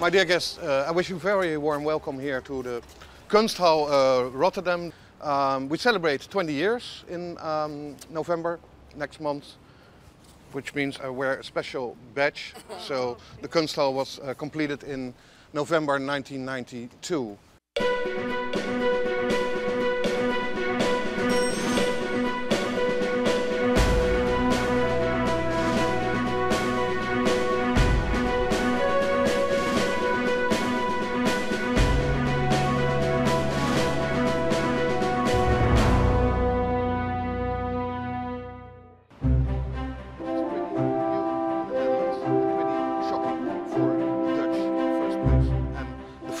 My dear guests, uh, I wish you very warm welcome here to the Kunsthal uh, Rotterdam. Um, we celebrate 20 years in um, November next month, which means I wear a special badge. so the Kunsthal was uh, completed in November 1992.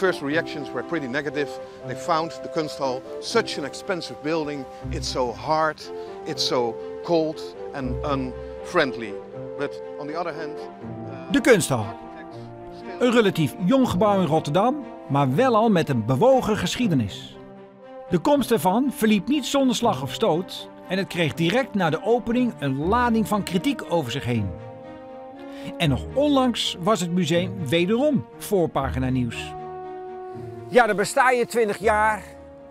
First reactions were pretty negative. They found the Kunsthal such an expensive building. It's so hard, it's so cold and unfriendly. But on the other hand... Uh, de Kunsthal. Een relatief jong gebouw in Rotterdam, maar wel al met een bewogen geschiedenis. De komst ervan verliep niet zonder slag of stoot en het kreeg direct na de opening een lading van kritiek over zich heen. En nog onlangs was het museum wederom voorpagina nieuws. Ja, dan besta je 20 jaar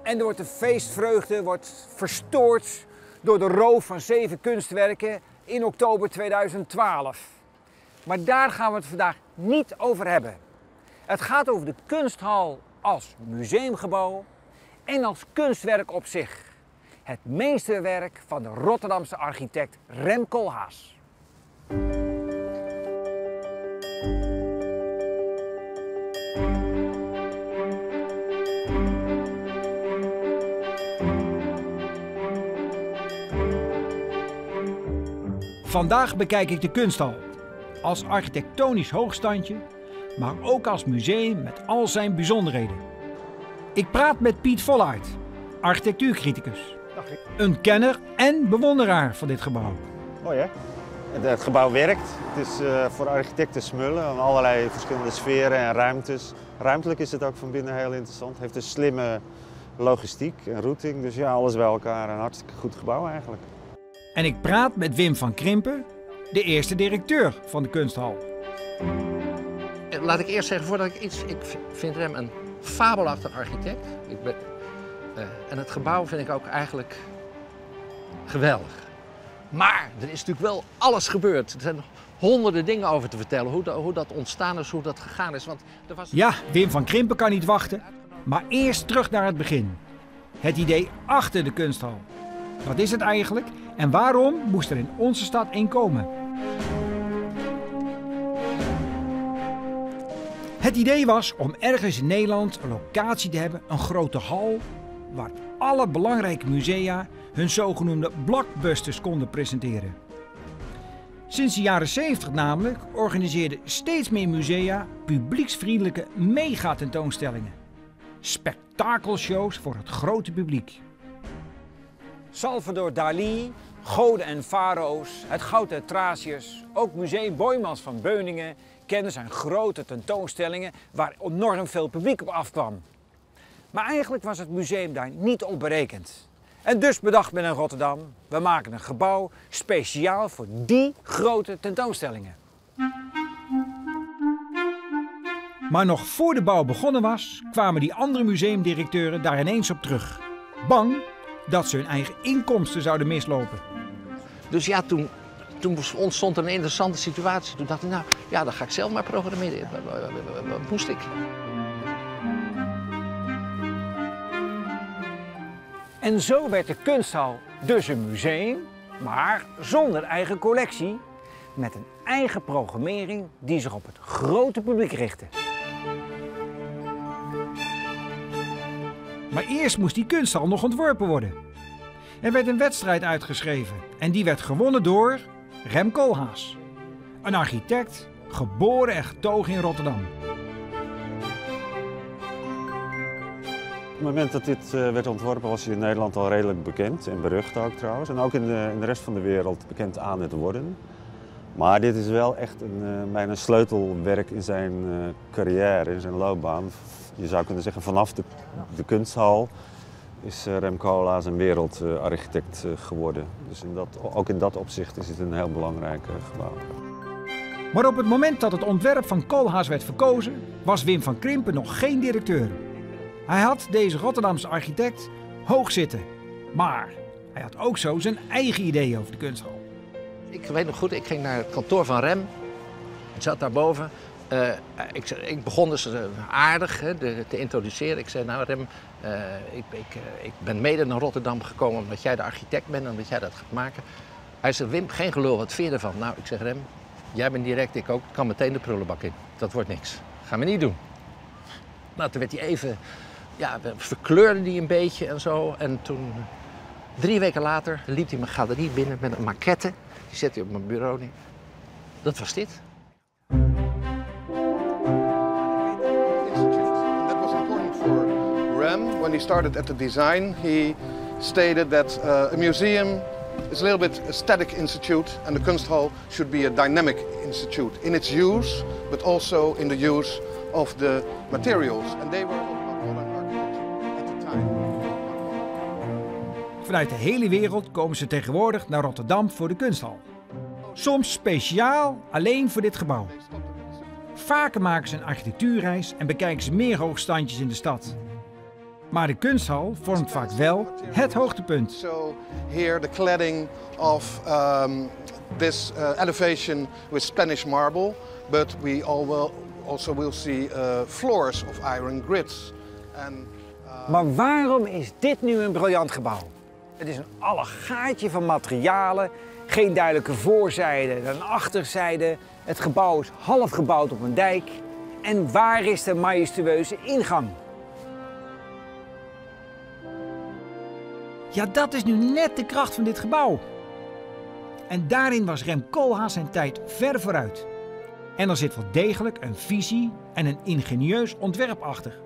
en er wordt de feestvreugde wordt verstoord door de roof van zeven kunstwerken in oktober 2012. Maar daar gaan we het vandaag niet over hebben. Het gaat over de kunsthal als museumgebouw en als kunstwerk op zich. Het meesterwerk van de Rotterdamse architect Rem Koolhaas. Vandaag bekijk ik de kunsthal. Als architectonisch hoogstandje, maar ook als museum met al zijn bijzonderheden. Ik praat met Piet Vollaert, architectuurcriticus. Een kenner en bewonderaar van dit gebouw. Mooi hè? Het, gebouw werkt. Het is uh, voor architecten smullen aan allerlei verschillende sferen en ruimtes. Ruimtelijk is het ook van binnen heel interessant. Het heeft een slimme logistiek en routing. Dus ja, alles bij elkaar. Een hartstikke goed gebouw eigenlijk. En ik praat met Wim van Krimpen, de eerste directeur van de kunsthal. Laat ik eerst zeggen, voordat ik iets... Ik vind Rem een fabelachtig architect. Ik ben, uh, en het gebouw vind ik ook eigenlijk geweldig. Maar er is natuurlijk wel alles gebeurd. Er zijn honderden dingen over te vertellen. Hoe, hoe dat ontstaan is, hoe dat gegaan is. Want er was... Ja, Wim van Krimpen kan niet wachten. Maar eerst terug naar het begin. Het idee achter de kunsthal. Wat is het eigenlijk en waarom moest er in onze stad één komen? Het idee was om ergens in Nederland een locatie te hebben, een grote hal, waar alle belangrijke musea hun zogenoemde blockbusters konden presenteren. Sinds de jaren 70 namelijk organiseerden steeds meer musea publieksvriendelijke megatentoonstellingen. Spektakelshows voor het grote publiek. Salvador Dali, goden en farao's, het goud der Thraciërs, ook museum Boymans van Beuningen kennen zijn grote tentoonstellingen waar enorm veel publiek op afkwam. Maar eigenlijk was het museum daar niet op berekend. En dus bedacht men in Rotterdam, we maken een gebouw speciaal voor die grote tentoonstellingen. Maar nog voor de bouw begonnen was, kwamen die andere museumdirecteuren daar ineens op terug. Bang dat ze hun eigen inkomsten zouden mislopen. Dus ja, toen, toen ontstond er een interessante situatie. Toen dacht ik, nou ja, dan ga ik zelf maar programmeren. Wat moest ik? En zo werd de kunsthal dus een museum, maar zonder eigen collectie. Met een eigen programmering die zich op het grote publiek richtte. Maar eerst moest die kunsthal nog ontworpen worden. Er werd een wedstrijd uitgeschreven en die werd gewonnen door Rem Koolhaas. Een architect, geboren en getogen in Rotterdam. Op het moment dat dit eh, werd ontworpen was hij in Nederland al redelijk bekend en berucht ook trouwens. En ook in de, in de rest van de wereld bekend aan het worden. Maar dit is wel echt een, een sleutelwerk in zijn uh, carrière, in zijn loopbaan. Je zou kunnen zeggen vanaf de, de kunsthal is Rem Koolhaas een wereldarchitect geworden. Dus in dat, ook in dat opzicht is het een heel belangrijk gebouw. Maar op het moment dat het ontwerp van Koolhaas werd verkozen, was Wim van Krimpen nog geen directeur. Hij had deze Rotterdamse architect hoog zitten. Maar hij had ook zo zijn eigen ideeën over de kunsthal. Ik weet nog goed, ik ging naar het kantoor van Rem. Ik zat daarboven. Uh, ik, ik, begon dus uh, aardig hè, de, te introduceren. Ik zei, nou Rem, uh, ik, ik, ik, ben mede naar Rotterdam gekomen omdat jij de architect bent en omdat jij dat gaat maken. Hij zei, Wim, geen gelul, wat je ervan? Nou, ik zeg, Rem, jij bent direct, ik ook, ik kan meteen de prullenbak in. Dat wordt niks. Gaan we niet doen. Nou, toen werd hij even, ja, verkleurde hij een beetje en zo. En toen, drie weken later, liep hij mijn galerie binnen met een maquette. Die zette hij op mijn bureau neer. Dat was dit. When he started at the design, he stated that uh, a museum is a little bit a static institute and the Kunsthal should be a dynamic institute in its use, but also in the use of the materials. And they were. Vanuit de hele wereld komen ze tegenwoordig naar Rotterdam voor de kunsthal. Soms speciaal alleen voor dit gebouw. Vaker maken ze een architectuurreis en bekijken ze meer hoogstandjes in de stad. Maar de kunsthal vormt vaak wel het hoogtepunt. So here the cladding of um, this uh, elevation with Spanish marble, but we all will also will see uh, floors of iron grids. And, uh... Maar waarom is dit nu een briljant gebouw? Het is een allegaatje van materialen, geen duidelijke voorzijde en achterzijde. Het gebouw is half gebouwd op een dijk. En waar is de majestueuze ingang? Ja, dat is nu net de kracht van dit gebouw. En daarin was Rem Koolhaas zijn tijd ver vooruit. En er zit wel degelijk een visie en een ingenieus ontwerp achter.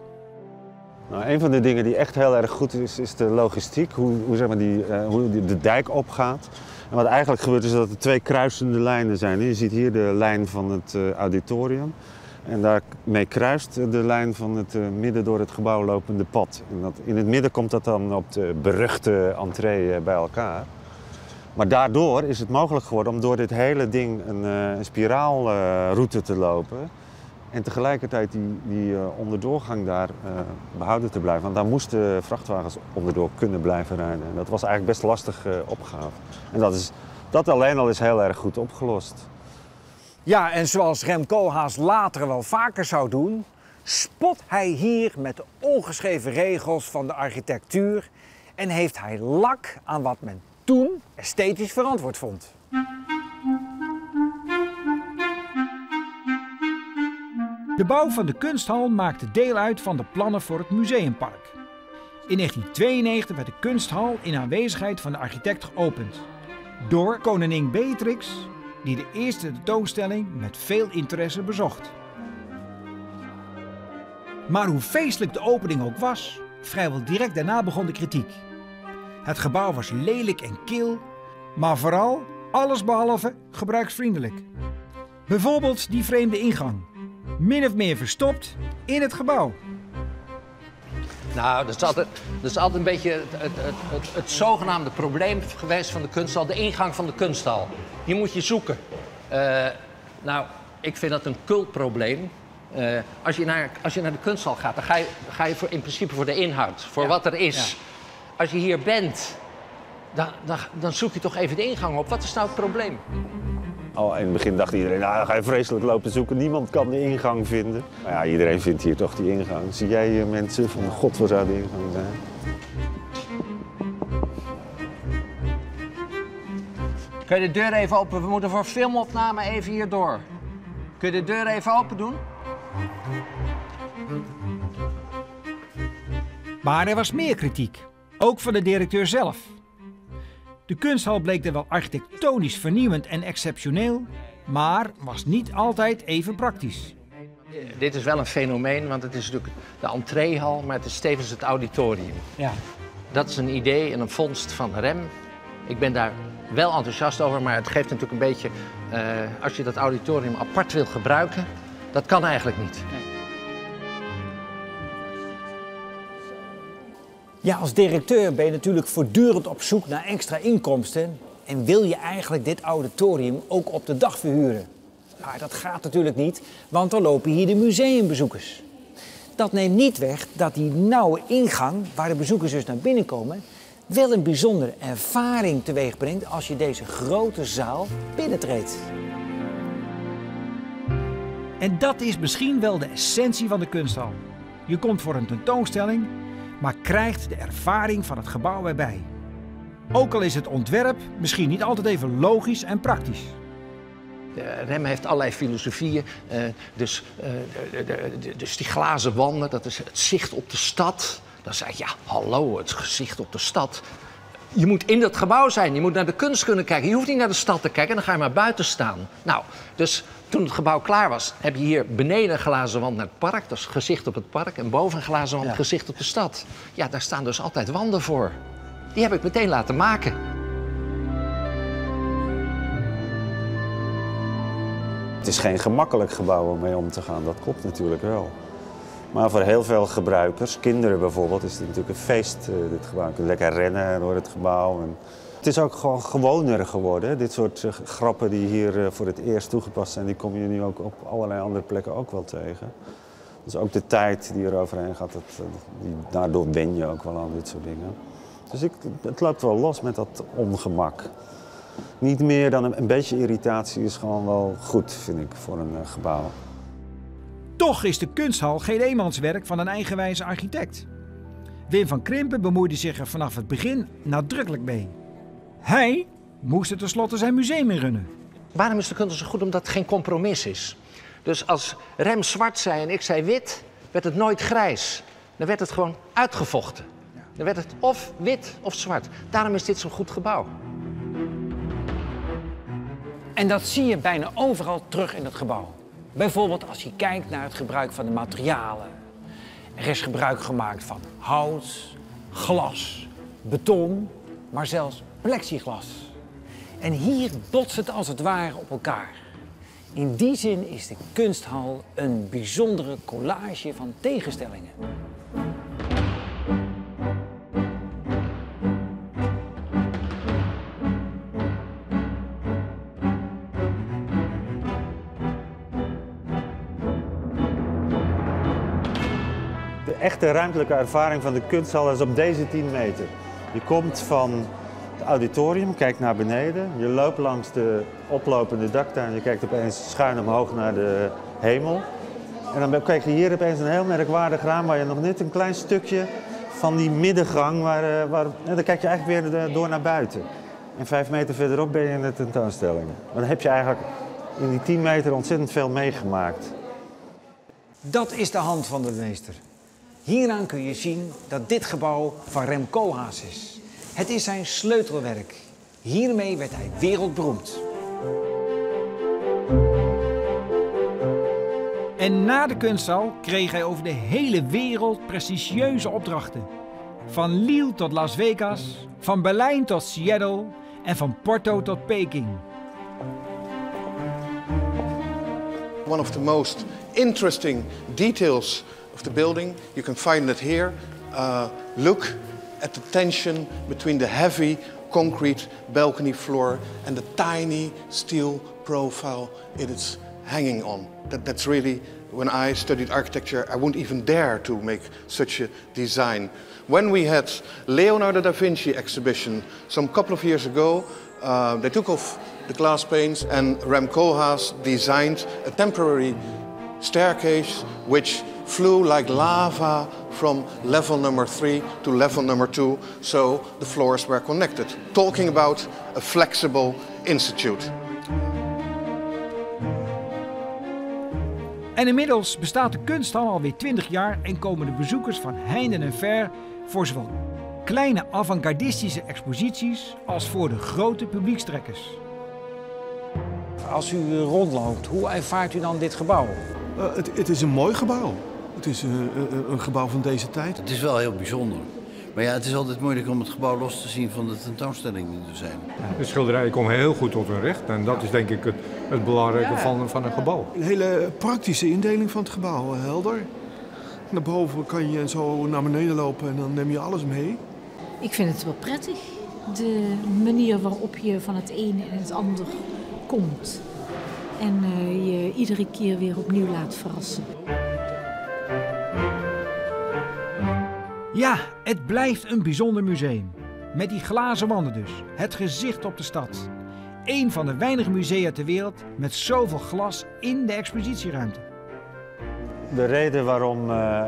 Nou, een van de dingen die echt heel erg goed is, is de logistiek. Hoe, hoe, zeg maar die, uh, hoe de dijk opgaat. En wat eigenlijk gebeurt is dat er twee kruisende lijnen zijn. Je ziet hier de lijn van het uh, auditorium. En daarmee kruist de lijn van het uh, midden door het gebouw lopende pad. En dat, in het midden komt dat dan op de beruchte entree bij elkaar. Maar daardoor is het mogelijk geworden om door dit hele ding een, uh, een spiraalroute te lopen. En tegelijkertijd die, die onderdoorgang daar behouden te blijven. Want daar moesten vrachtwagens onderdoor kunnen blijven rijden. En dat was eigenlijk best lastig opgave. En dat, is, dat alleen al is heel erg goed opgelost. Ja, en zoals Rem Koolhaas later wel vaker zou doen, spot hij hier met de ongeschreven regels van de architectuur en heeft hij lak aan wat men toen esthetisch verantwoord vond. De bouw van de kunsthal maakte deel uit van de plannen voor het museumpark. In 1992 werd de kunsthal in aanwezigheid van de architect geopend. Door koningin Beatrix die de eerste tentoonstelling met veel interesse bezocht. Maar hoe feestelijk de opening ook was, vrijwel direct daarna begon de kritiek. Het gebouw was lelijk en kil, maar vooral allesbehalve gebruiksvriendelijk. Bijvoorbeeld die vreemde ingang, min of meer verstopt in het gebouw. Nou, dat is altijd, dat is altijd een beetje het, het, het, het, zogenaamde probleem geweest van de kunsthal, de ingang van de kunsthal. Die moet je zoeken. Uh, nou, ik vind dat een cultprobleem. Uh, als, je naar, als je naar de kunsthal gaat, dan ga je, ga je voor, in principe voor de inhoud, voor ja. wat er is. Ja. Als je hier bent, dan, dan, dan zoek je toch even de ingang op. Wat is nou het probleem? Al in het begin dacht iedereen, nou, dan ga je vreselijk lopen zoeken. Niemand kan de ingang vinden. Maar ja, iedereen vindt hier toch die ingang. Zie jij uh, mensen van, god, waar zou de ingang zijn? Kun je de deur even open? We moeten voor filmopname even hier door. Kun je de deur even open doen? Maar er was meer kritiek, ook van de directeur zelf. De kunsthal bleek er wel architectonisch vernieuwend en exceptioneel, maar was niet altijd even praktisch. Dit is wel een fenomeen, want het is natuurlijk de entreehal, maar het is tevens het auditorium. Ja. Dat is een idee en een vondst van Rem. Ik ben daar wel enthousiast over, maar het geeft natuurlijk een beetje... Uh, als je dat auditorium apart wil gebruiken, dat kan eigenlijk niet. Nee. Ja, als directeur ben je natuurlijk voortdurend op zoek naar extra inkomsten. En wil je eigenlijk dit auditorium ook op de dag verhuren? Maar dat gaat natuurlijk niet, want dan lopen hier de museumbezoekers. Dat neemt niet weg dat die nauwe ingang, waar de bezoekers dus naar binnen komen, wel een bijzondere ervaring teweeg brengt als je deze grote zaal binnentreedt. En dat is misschien wel de essentie van de kunsthal. Je komt voor een tentoonstelling, maar krijgt de ervaring van het gebouw erbij. Ook al is het ontwerp misschien niet altijd even logisch en praktisch. De Rem heeft allerlei filosofieën. eh, dus, eh, dus die glazen wanden, dat is het zicht op de stad. Dan zeg ik, ja, hallo, het gezicht op de stad. Je moet in dat gebouw zijn, je moet naar de kunst kunnen kijken. Je hoeft niet naar de stad te kijken, dan ga je maar buiten staan. Nou, dus toen het gebouw klaar was, heb je hier beneden een glazen wand naar het park. Dat is gezicht op het park. En boven een glazen wand, Ja. gezicht op de stad. Ja, daar staan dus altijd wanden voor. Die heb ik meteen laten maken. Het is geen gemakkelijk gebouw om mee om te gaan, dat klopt natuurlijk wel. Maar voor heel veel gebruikers, kinderen bijvoorbeeld, is het natuurlijk een feest, eh, dit gebouw. Je kunt lekker rennen door het gebouw. En het is ook gewoon gewoner geworden. Dit soort eh, grappen die hier eh, voor het eerst toegepast zijn, die kom je nu ook op allerlei andere plekken ook wel tegen. Dus ook de tijd die er overheen gaat, die, daardoor ben je ook wel aan dit soort dingen. Dus ik, het loopt wel los met dat ongemak. Niet meer dan een, beetje irritatie is gewoon wel goed, vind ik, voor een gebouw. Toch is de kunsthal geen eenmanswerk van een eigenwijze architect. Wim van Krimpen bemoeide zich er vanaf het begin nadrukkelijk mee. Hij moest er tenslotte zijn museum in runnen. Waarom is de kunst zo goed? Omdat het geen compromis is. Dus als Rem zwart zei en ik zei wit, werd het nooit grijs. Dan werd het gewoon uitgevochten. Dan werd het of wit of zwart. Daarom is dit zo'n goed gebouw. En dat zie je bijna overal terug in het gebouw. Bijvoorbeeld als je kijkt naar het gebruik van de materialen. Er is gebruik gemaakt van hout, glas, beton, maar zelfs plexiglas. En hier botst het als het ware op elkaar. In die zin is de kunsthal een bijzondere collage van tegenstellingen. Echte ruimtelijke ervaring van de kunsthal is op deze 10 meter. Je komt van het auditorium, kijkt naar beneden. Je loopt langs de oplopende daktuin. Je kijkt opeens schuin omhoog naar de hemel. En dan kijk je hier opeens een heel merkwaardig raam waar je nog net een klein stukje van die middengang, waar, eh, waar, dan kijk je eigenlijk weer de- door naar buiten. En vijf meter verderop ben je in de tentoonstelling. Dan heb je eigenlijk in die 10 meter ontzettend veel meegemaakt. Dat is de hand van de meester. Hieraan kun je zien dat dit gebouw van Rem Koolhaas is. Het is zijn sleutelwerk. Hiermee werd hij wereldberoemd. En na de kunsthal kreeg hij over de hele wereld prestigieuze opdrachten. Van Lille tot Las Vegas, van Berlijn tot Seattle en van Porto tot Peking. One of the most interesting details of the building, you can find it here. Uh, look at the tension between the heavy concrete balcony floor and the tiny steel profile it is hanging on. That, that's really, when I studied architecture, I wouldn't even dare to make such a design. When we had Leonardo da Vinci exhibition some couple of years ago, uh, they took off the glass panes and Rem Koolhaas designed a temporary staircase which flew like lava from level number three to level number two, so the floors were connected. Talking about a flexible institute. En inmiddels bestaat de kunsthal alweer 20 jaar en komen de bezoekers van heinde en ver voor zowel kleine avant-gardistische exposities als voor de grote publiekstrekkers. Als u rondloopt, hoe ervaart u dan dit gebouw? Eh, het, het is een mooi gebouw. Het is een, een, een gebouw van deze tijd. Het is wel heel bijzonder. Maar ja, het is altijd moeilijk om het gebouw los te zien van de tentoonstelling die er zijn. De schilderijen komen heel goed tot hun recht en dat is denk ik het, het belangrijke van, van een gebouw. Een hele praktische indeling van het gebouw, eh, helder. Naar boven kan je zo naar beneden lopen en dan neem je alles mee. Ik vind het wel prettig. De manier waarop je van het ene in het ander komt. En uh, je iedere keer weer opnieuw laat verrassen. Ja, het blijft een bijzonder museum. Met die glazen wanden dus. Het gezicht op de stad. Eén van de weinige musea ter wereld met zoveel glas in de expositieruimte. De reden waarom uh,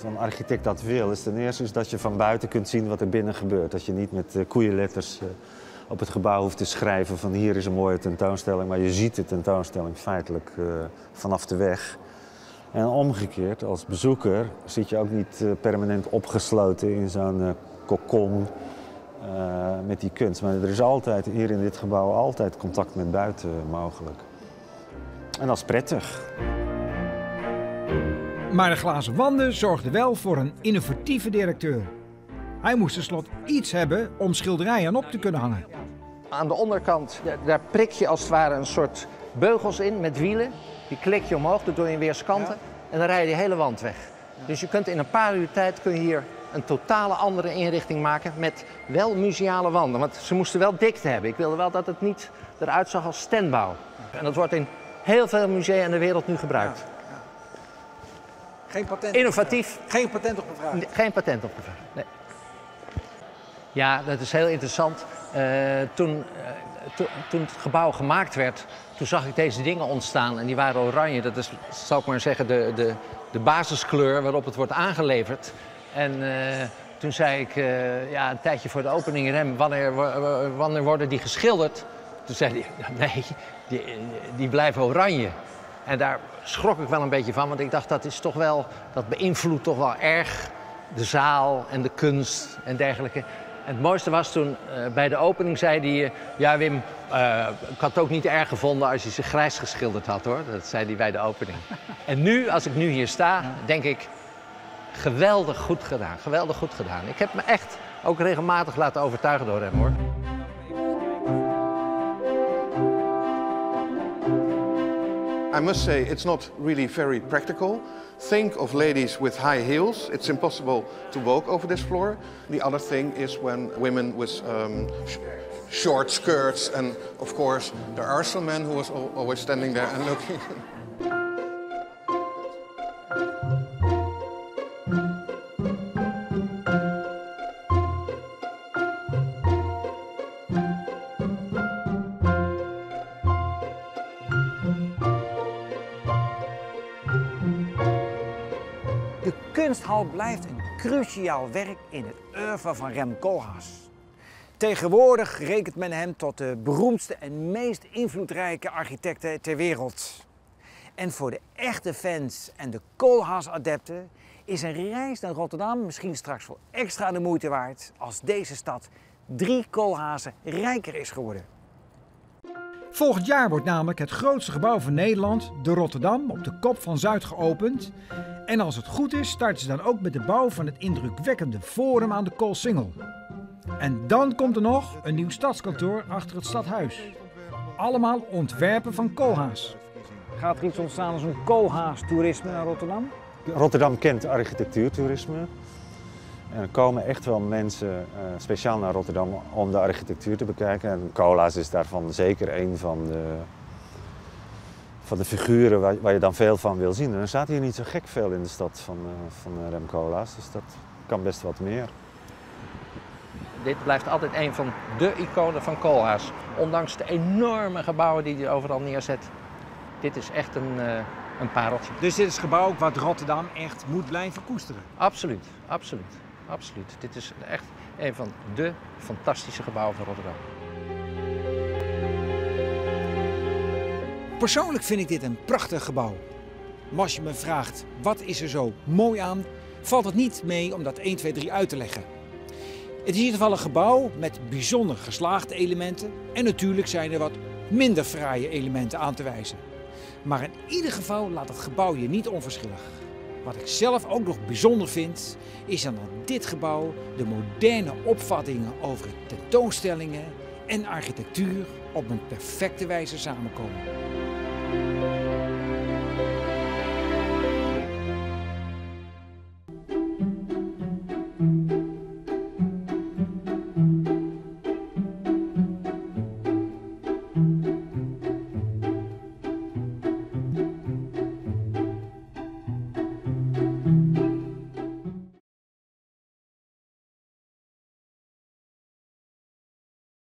zo'n architect dat wil, is ten eerste is dat je van buiten kunt zien wat er binnen gebeurt. Dat je niet met uh, koeienletters op het gebouw hoeft te schrijven van hier is een mooie tentoonstelling, maar je ziet de tentoonstelling feitelijk vanaf de weg. En omgekeerd, als bezoeker zit je ook niet permanent opgesloten in zo'n kokon met die kunst. Maar er is altijd hier in dit gebouw altijd contact met buiten mogelijk. En dat is prettig. Maar de glazen wanden zorgden wel voor een innovatieve directeur. Hij moest tenslotte iets hebben om schilderijen op te kunnen hangen. Aan de onderkant, daar prik je als het ware een soort beugels in met wielen. Die klik je omhoog, dat doe je in weerskanten. En dan rij je de hele wand weg. Dus je kunt in een paar uur tijd kun je hier een totale andere inrichting maken met wel museale wanden. Want ze moesten wel dikte hebben. Ik wilde wel dat het niet eruit zag als standbouw. En dat wordt in heel veel musea in de wereld nu gebruikt. Geen patent Innovatief. Geen patent opgevraagd? Geen patent opgevraagd, nee. Ja, dat is heel interessant. Uh, toen, uh, to, toen het gebouw gemaakt werd, toen zag ik deze dingen ontstaan en die waren oranje. Dat is, zal ik maar zeggen, de, de, de basiskleur waarop het wordt aangeleverd. En uh, toen zei ik, ja, een tijdje voor de opening Rem, wanneer, wanneer worden die geschilderd? Toen zei hij, nee, die, die blijven oranje. En daar schrok ik wel een beetje van, want ik dacht dat is toch wel, dat beïnvloedt toch wel erg de zaal en de kunst en dergelijke. Het mooiste was toen uh, bij de opening zei hij, ja Wim, uh, ik had het ook niet erg gevonden als je ze grijs geschilderd had hoor. Dat zei hij bij de opening. en nu, als ik nu hier sta, denk ik, geweldig goed gedaan, geweldig goed gedaan. Ik heb me echt ook regelmatig laten overtuigen door hem hoor. I must say, it's not really very practical. Think of ladies with high heels. It's impossible to walk over this floor. The other thing is when women with um, sh short skirts, and of course, there are some men who was always standing there and looking. kunsthal blijft een cruciaal werk in het oeuvre van Rem Koolhaas. Tegenwoordig rekent men hem tot de beroemdste en meest invloedrijke architecten ter wereld. En voor de echte fans en de Koolhaas-adepten is een reis naar Rotterdam misschien straks wel extra de moeite waard als deze stad drie Koolhazen rijker is geworden. Volgend jaar wordt namelijk het grootste gebouw van Nederland, de Rotterdam, op de kop van Zuid geopend. En als het goed is, starten ze dan ook met de bouw van het indrukwekkende Forum aan de Koolsingel. En dan komt er nog een nieuw stadskantoor achter het stadhuis. Allemaal ontwerpen van Koolhaas. Gaat er iets ontstaan als een Koolhaas-toerisme naar Rotterdam? Rotterdam kent architectuurtoerisme. En er komen echt wel mensen uh, speciaal naar Rotterdam om de architectuur te bekijken. En Koolhaas is daarvan zeker een van de, van de figuren waar, waar, je dan veel van wil zien. En er staat hier niet zo gek veel in de stad van, uh, van Rem Koolhaas, dus dat kan best wat meer. Dit blijft altijd een van de iconen van Koolhaas. Ondanks de enorme gebouwen die hij overal neerzet. Dit is echt een, uh, een pareltje. Dus dit is het gebouw wat Rotterdam echt moet blijven koesteren? Absoluut, absoluut, absoluut. Dit is echt een van de fantastische gebouwen van Rotterdam. Persoonlijk vind ik dit een prachtig gebouw. Maar als je me vraagt wat is er zo mooi aan, valt het niet mee om dat 1, 2, 3 uit te leggen. Het is in ieder geval een gebouw met bijzonder geslaagde elementen en natuurlijk zijn er wat minder fraaie elementen aan te wijzen. Maar in ieder geval laat het gebouw je niet onverschillig. Wat ik zelf ook nog bijzonder vind, is dat dit gebouw de moderne opvattingen over tentoonstellingen en architectuur op een perfecte wijze samenkomen.